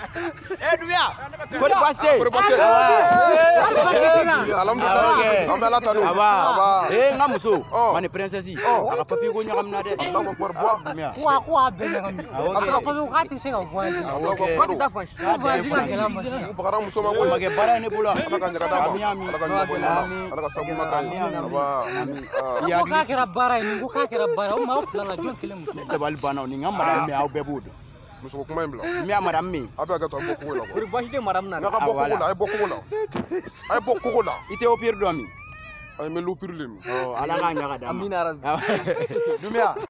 Eh Dumia. Kori paste. Kori paste. Alhamdulillah. Ok. An bɛ Ala tanu. Aba. Aba. Eh nga muso. Oh. Mani princesse. A ka papier ko ɲagam na dɛ. Allahu Akbar. Bɔ. Ko a ko a bɛɛ ɲagami. A se ka papier k'a tɛ se ka voyage. Allahu Ok. Akbar. Ko voyage ka gɛlɛn ma sisan. U bagara muso ma O koyi. ma kɛ baara ye ne bolo. Ala ka ɲaga d'a ma. Ala ka ɲuman bɔ i la. Ami. Ala ka sabu ma k'a ye. Aba. Ko k'a kɛra baara ye nin ko k'a kɛra baara ye o maa fila la jɔn kelen muso. dabali banna o ni n ka madame min aw bɛɛ b'o dɔn. Muso kuma in bila. N bɛ a madame min. A bɛ hakɛ to a bɔ kogo la. Kori baasi tɛ madame na. N'a ka bɔ kogo la, a ye bɔ kogo la. A ye bɔ kogo la. I tɛ opir dɔn min. A ye melu pirilen. Ɔ ala k'a ɲaga d'a ma. Amina yarabi. Dumiya.